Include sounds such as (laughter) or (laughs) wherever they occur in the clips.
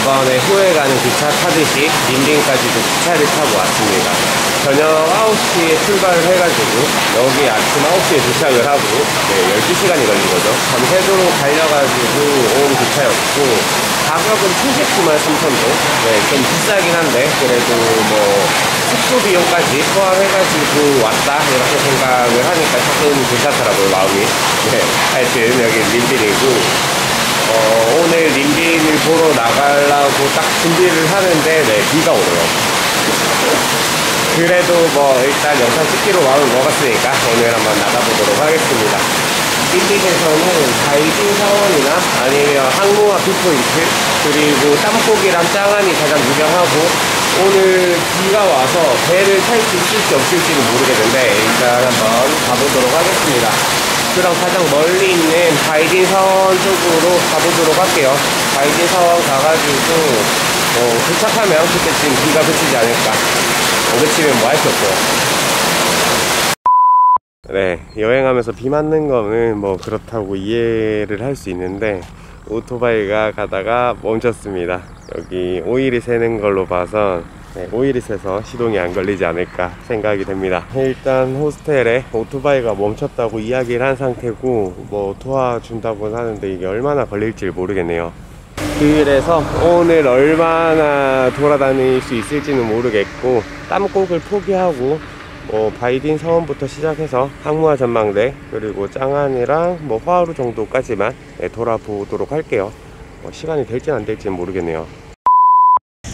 저번에 후에 가는 기차 타듯이 림딩까지도 기차를 타고 왔습니다. 저녁 9시에 출발을 해가지고 여기 아침 9시에 도착을 하고 네, 12시간이 걸린 거죠. 밤새도록 달려가지고 온 기차였고 가격은 79만 3천도 네, 좀 비싸긴 한데 그래도 뭐 숙소 비용까지 포함해가지고 왔다 이렇게 생각을 하니까 조금 괜찮더라고요 마음이 네, 하여튼 여기 닌빈이고 어, 오늘 닌빈을 보러 나가려고 딱 준비를 하는데 네, 비가 오네요. 그래도 뭐 일단 영상 찍기로 마음을 먹었으니까 오늘 한번 나가보도록 하겠습니다. 닌빈에서는 바이딘 사원이나 아니면 항무아 viewpoint 그리고 땀꼭이랑 짱안이 가장 유명하고 오늘 비가 와서 배를 탈 수 있을지 없을지는 모르겠는데 일단 한번 가보도록 하겠습니다. 그럼 가장 멀리 있는 바이딘 사원 쪽으로 가보도록 할게요. 바이딘 사원 가가지고 어, 도착하면 그때쯤 비가 그치지 않을까. 안 그치면 뭐 할 수 없고요. 네, 여행하면서 비 맞는 거는 뭐 그렇다고 이해를 할 수 있는데 오토바이가 가다가 멈췄습니다. 여기 오일이 새는 걸로 봐서 네, 오일이 새서 시동이 안 걸리지 않을까 생각이 됩니다. 일단 호스텔에 오토바이가 멈췄다고 이야기를 한 상태고 뭐 도와준다고 하는데 이게 얼마나 걸릴지 모르겠네요. 그래서 오늘 얼마나 돌아다닐 수 있을지는 모르겠고 땀곡을 포기하고 뭐 바이딘 사원부터 시작해서 항무화 전망대 그리고 짱안이랑 뭐 화하루 정도까지만 네, 돌아보도록 할게요. 뭐 시간이 될지 안 될지는 모르겠네요.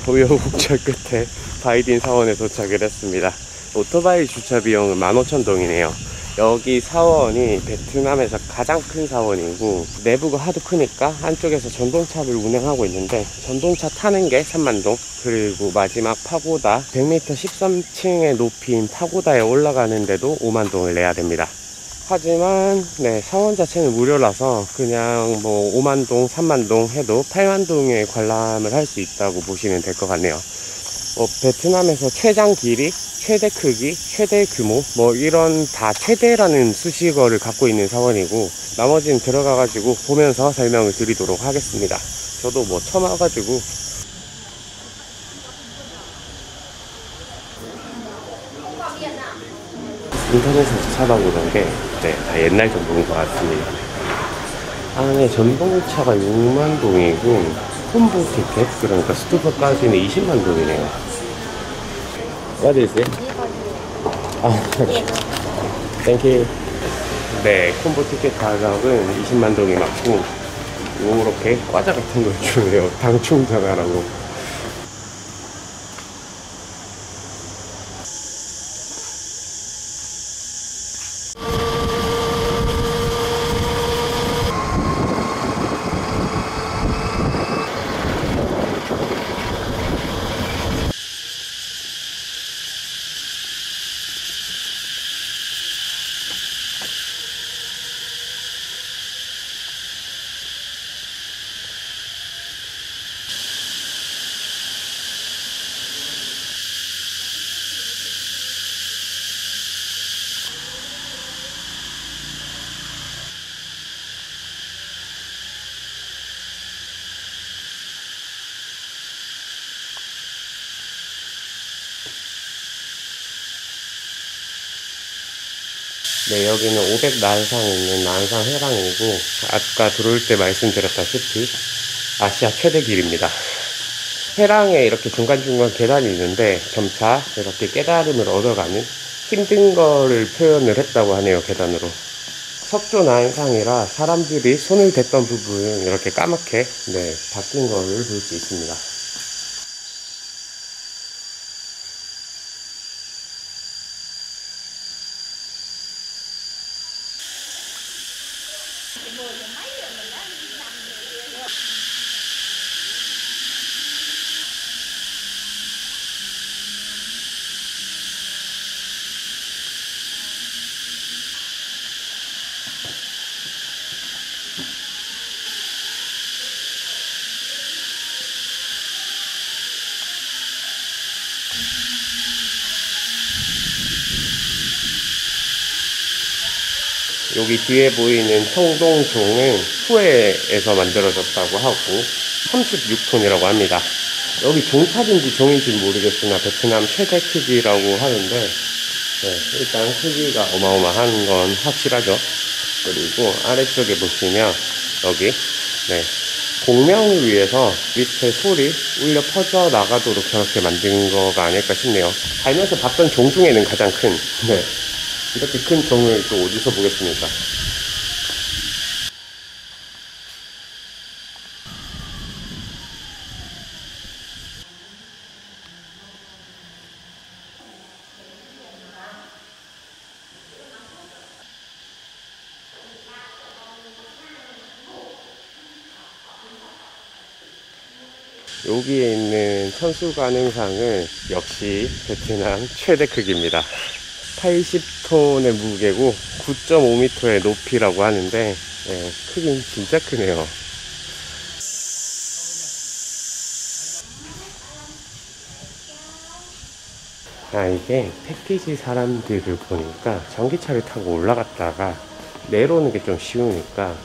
도요국철 끝에 바이딘 사원에 도착을 했습니다. 오토바이 주차 비용은 15,000동이네요. 여기 사원이 베트남에서 가장 큰 사원이고 내부가 하도 크니까 한쪽에서 전동차를 운행하고 있는데 전동차 타는 게 3만동 그리고 마지막 파고다 100m 13층의 높이인 파고다에 올라가는데도 5만동을 내야 됩니다. 하지만 네, 사원 자체는 무료라서 그냥 뭐 5만동, 3만동 해도 8만동의 관람을 할 수 있다고 보시면 될 것 같네요. 어, 베트남에서 최장 길이, 최대 크기, 최대 규모 뭐 이런 다 최대라는 수식어를 갖고 있는 사원이고 나머지는 들어가가지고 보면서 설명을 드리도록 하겠습니다. 저도 뭐 처음 와가지고 인터넷에서 찾아보던 게 네, 다 옛날 정보인 것 같습니다. 안에 전동차가 6만 동이고 콤보 티켓 그러니까 스투파까지는 20만 동이네요. What is it? 아, (laughs) thank you. 네, 콤보 티켓 가격은 20만 동이 맞고 요렇게 과자 같은 걸 주네요. 당 충전하라고. 네, 여기는 500 난상 있는 난상 해랑이고 아까 들어올 때 말씀드렸다시피 아시아 최대 길입니다. 해랑에 이렇게 중간중간 계단이 있는데 점차 이렇게 깨달음을 얻어가는 힘든 거를 표현을 했다고 하네요, 계단으로. 석조 난상이라 사람들이 손을 댔던 부분 이렇게 까맣게 네, 바뀐 거를 볼 수 있습니다. 여기 뒤에 보이는 청동종은 후에에서 만들어졌다고 하고 36톤이라고 합니다. 여기 종탑인지 종인지 모르겠으나 베트남 최대 크기라고 하는데 네, 일단 크기가 어마어마한 건 확실하죠. 그리고 아래쪽에 보시면 여기 네, 공명을 위해서 밑에 소리 울려 퍼져 나가도록 저렇게 만든 거가 아닐까 싶네요. 살면서 봤던 종 중에는 가장 큰 네, 이렇게 큰 종을 또 어디서 보겠습니까? 여기에 있는 천수 가능상은 역시 베트남 최대 크기입니다. 80톤의 무게고 9.5m의 높이라고 하는데 네, 크긴 진짜 크네요. 아 이게 패키지 사람들을 보니까 전기차를 타고 올라갔다가 내려오는 게 좀 쉬우니까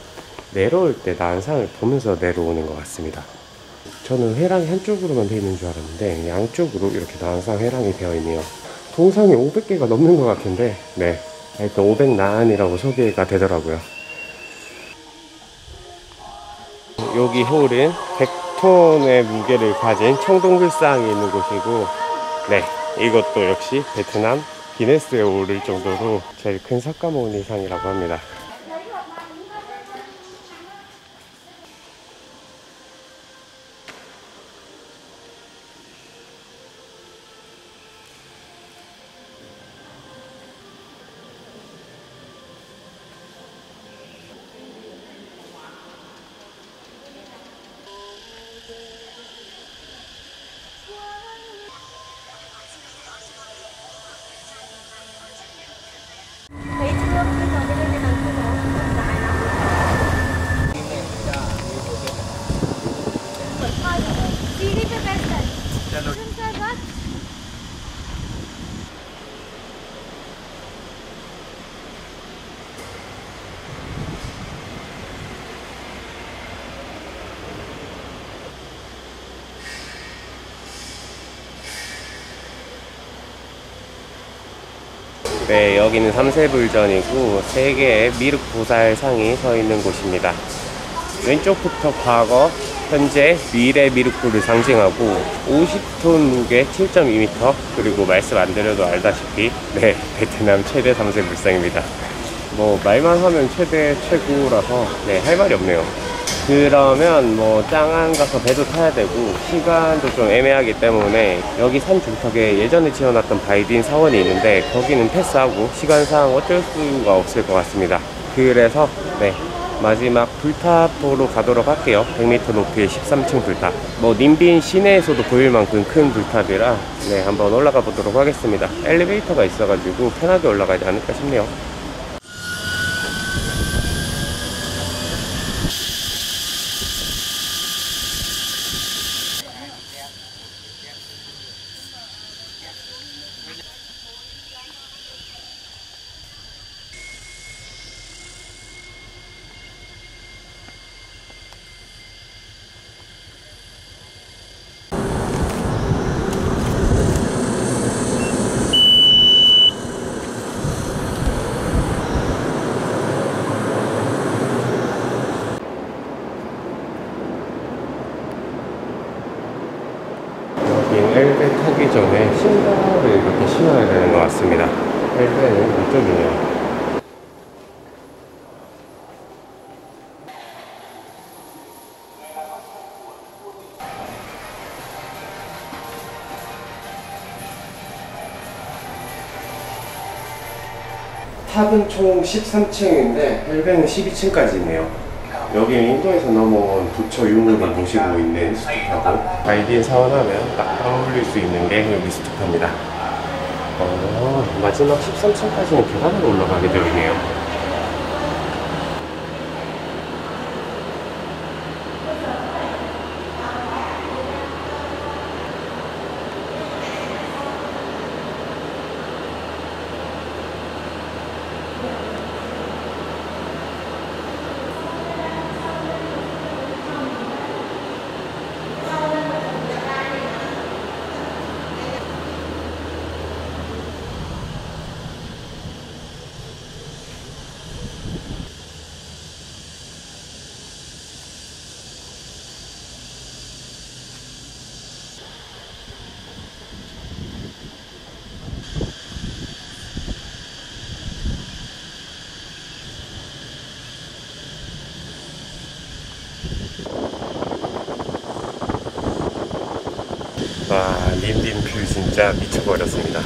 내려올 때 난상을 보면서 내려오는 것 같습니다. 저는 회랑이 한쪽으로만 되어 있는 줄 알았는데 양쪽으로 이렇게 난상 회랑이 되어 있네요. 동상이 500개가 넘는 것 같은데 네 일단 500난이라고 소개가 되더라고요. 여기 홀은 100톤의 무게를 가진 청동불상이 있는 곳이고 네 이것도 역시 베트남 기네스에 오를 정도로 제일 큰 석가모니 상이라고 합니다. 네, 여기는 삼세불전이고 세 개의 미륵 보살상이 서 있는 곳입니다. 왼쪽부터 과거, 현재, 미래 미륵불을 상징하고 50톤 무게 7.2m 그리고 말씀 안 드려도 알다시피 네, 베트남 최대 삼세불상입니다. 뭐 말만 하면 최대 최고라서 네, 할 말이 없네요. 그러면 뭐 짱안 가서 배도 타야 되고 시간도 좀 애매하기 때문에 여기 산 중턱에 예전에 지어놨던 바이딘 사원이 있는데 거기는 패스하고 시간상 어쩔 수가 없을 것 같습니다. 그래서 네 마지막 불탑 보러 가도록 할게요. 100m 높이의 13층 불탑. 뭐 님빈 시내에서도 보일 만큼 큰 불탑이라 네 한번 올라가 보도록 하겠습니다. 엘리베이터가 있어가지고 편하게 올라가지 않을까 싶네요. 여긴 엘베 타기 전에 신발을 이렇게 신어야 되는 것 같습니다. 엘베는 이쪽이네요. 탑은 총 13층인데 헬베는 12층까지 있네요. 여기는 인도에서 넘어온 부처 유물을 모시고 있는 스투파고 바이딘 사원하면 딱 떠올릴 수 있는 게 여기 스투파입니다. 어, 마지막 13층까지는 계단으로 올라가게 되어 있네요. view 진짜 미쳐버렸습니다.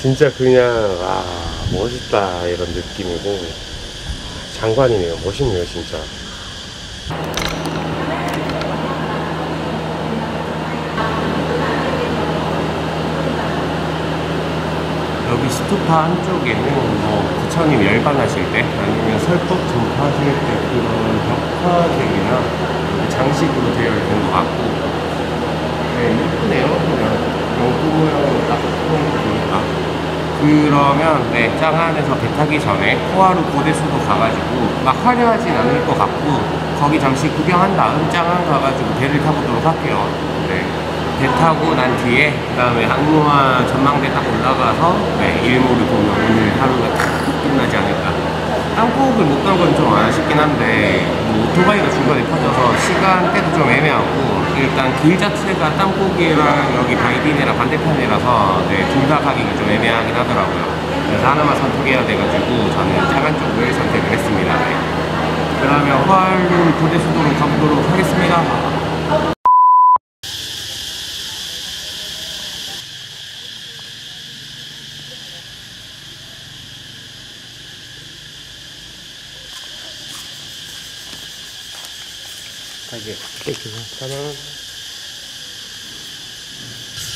진짜 그냥 와 멋있다 이런 느낌이고 장관이네요. 멋있네요 진짜. 여기 스투파 한쪽에는 뭐 부처님 열반하실 때 아니면 설법 전파하실 때 그런 벽화들이나 장식으로 되어 있는 것 같고 네, 이쁘네요. 모양으로 딱 보니까. 그러면 네, 짱 안에서 배 타기 전에 호화루 고대수도 가가지고 막 화려하진 않을 것 같고 거기 잠시 구경한 다음 짱안 가가지고 배를 타보도록 할게요. 네. 배 타고 난 뒤에 그 다음에 항로화 전망대 딱 올라가서 네, 일몰을 보면 오늘 하루가 탁 끝나지 않을까. 땅콩을 못 간 건 좀 아쉽긴 한데 뭐 오토바이가 중간에 터져서 시간대도 좀 애매하고 일단 길 자체가 땅콩이랑 여기 바이딘이랑 반대편이라서 네, 둘다 가기가 좀 애매하긴 하더라고요. 그래서 하나만 선택해야 돼가지고 저는 차간 쪽을 선택을 했습니다. 네. 그러면 화lu 고대 수도로 가보도록 하겠습니다. 하나.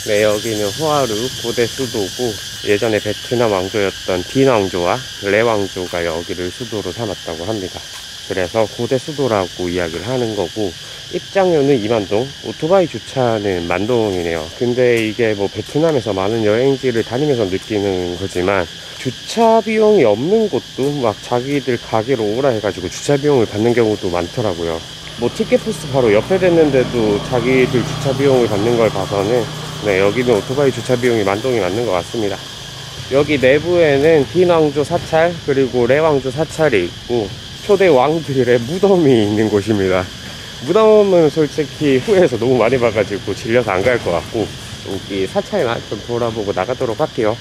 네, 여기는 호아루 고대 수도고 예전에 베트남 왕조였던 딘 왕조와 레 왕조가 여기를 수도로 삼았다고 합니다. 그래서 고대 수도라고 이야기를 하는 거고 입장료는 2만동, 오토바이 주차는 만동이네요. 근데 이게 뭐 베트남에서 많은 여행지를 다니면서 느끼는 거지만 주차 비용이 없는 곳도 막 자기들 가게로 오라 해가지고 주차 비용을 받는 경우도 많더라고요. 뭐 티켓 포스 바로 옆에 됐는데도 자기들 주차 비용을 받는 걸 봐서는 네, 여기는 오토바이 주차 비용이 만동이 맞는 것 같습니다. 여기 내부에는 딘 왕조 사찰 그리고 레 왕조 사찰이 있고 초대 왕들의 무덤이 있는 곳입니다. 무덤은 솔직히 후에서 너무 많이 봐가지고 질려서 안 갈 것 같고 여기 사찰이나 좀 돌아보고 나가도록 할게요.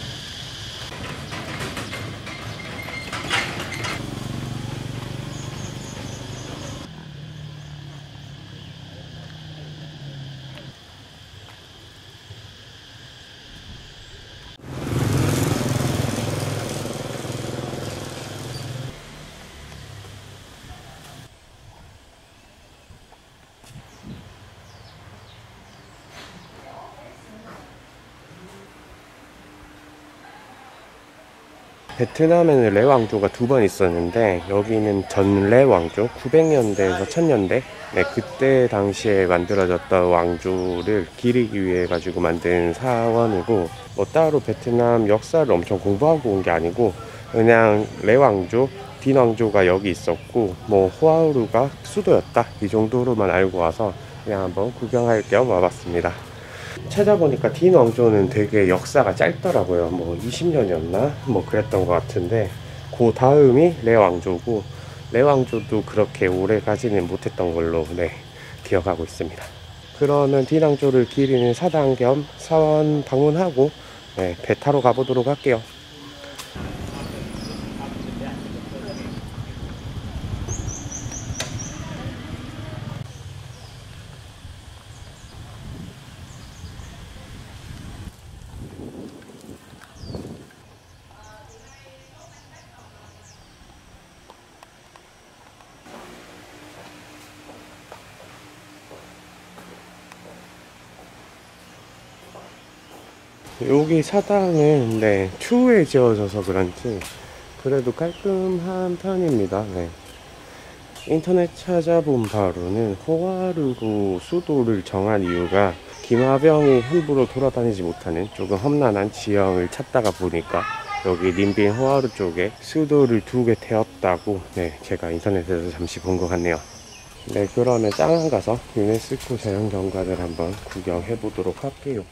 베트남에는 레 왕조가 두 번 있었는데 여기는 전레 왕조 900년대에서 1000년대 네, 그때 당시에 만들어졌던 왕조를 기리기 위해 가지고 만든 사원이고 뭐 따로 베트남 역사를 엄청 공부하고 온 게 아니고 그냥 레 왕조 딘 왕조가 여기 있었고 뭐 호아우루가 수도였다 이 정도로만 알고 와서 그냥 한번 구경할 겸 와봤습니다. 찾아보니까 딘 왕조는 되게 역사가 짧더라고요. 뭐 20년이었나? 뭐 그랬던 것 같은데 그 다음이 레 왕조고 레 왕조도 그렇게 오래 가지는 못했던 걸로 네, 기억하고 있습니다. 그러면 딘 왕조를 기리는 사당 겸 사원 방문하고 네, 배 타러 가보도록 할게요. 여기 사당은 네 추후에 지어져서 그런지 그래도 깔끔한 편입니다. 네. 인터넷 찾아본 바로는 호화루로 수도를 정한 이유가 김하병이 함부로 돌아다니지 못하는 조금 험난한 지형을 찾다가 보니까 여기 림빈 호화루 쪽에 수도를 두 개 태웠다고 네 제가 인터넷에서 잠시 본 것 같네요. 네 그러면 짱안 가서 유네스코 자연경관을 한번 구경해 보도록 할게요.